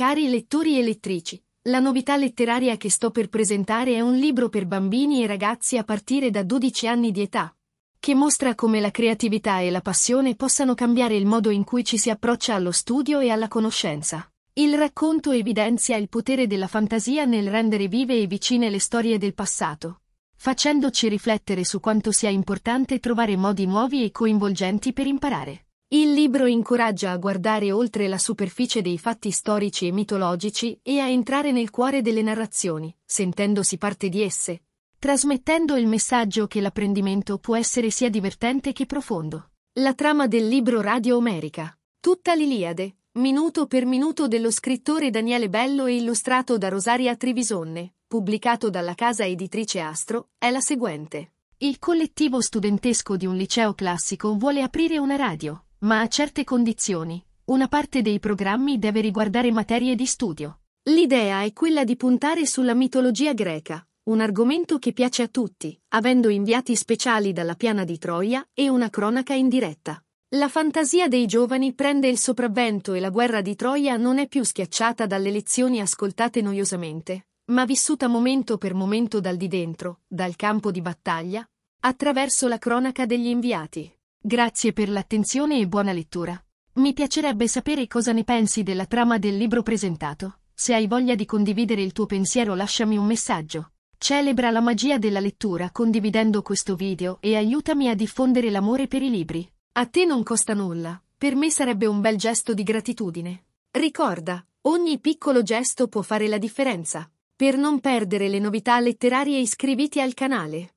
Cari lettori e lettrici, la novità letteraria che sto per presentare è un libro per bambini e ragazzi a partire da 12 anni di età, che mostra come la creatività e la passione possano cambiare il modo in cui ci si approccia allo studio e alla conoscenza. Il racconto evidenzia il potere della fantasia nel rendere vive e vicine le storie del passato, facendoci riflettere su quanto sia importante trovare modi nuovi e coinvolgenti per imparare. Il libro incoraggia a guardare oltre la superficie dei fatti storici e mitologici e a entrare nel cuore delle narrazioni, sentendosi parte di esse, trasmettendo il messaggio che l'apprendimento può essere sia divertente che profondo. La trama del libro Radio Omerica. Tutta l'Iliade, minuto per minuto dello scrittore Daniele Bello e illustrato da Rosaria Trivisonne, pubblicato dalla casa editrice Astro, è la seguente. Il collettivo studentesco di un liceo classico vuole aprire una radio, ma a certe condizioni. Una parte dei programmi deve riguardare materie di studio. L'idea è quella di puntare sulla mitologia greca, un argomento che piace a tutti, avendo inviati speciali dalla piana di Troia e una cronaca in diretta. La fantasia dei giovani prende il sopravvento e la guerra di Troia non è più schiacciata dalle lezioni ascoltate noiosamente, ma vissuta momento per momento dal di dentro, dal campo di battaglia, attraverso la cronaca degli inviati. Grazie per l'attenzione e buona lettura. Mi piacerebbe sapere cosa ne pensi della trama del libro presentato. Se hai voglia di condividere il tuo pensiero lasciami un messaggio. Celebra la magia della lettura condividendo questo video e aiutami a diffondere l'amore per i libri. A te non costa nulla, per me sarebbe un bel gesto di gratitudine. Ricorda, ogni piccolo gesto può fare la differenza. Per non perdere le novità letterarie iscriviti al canale.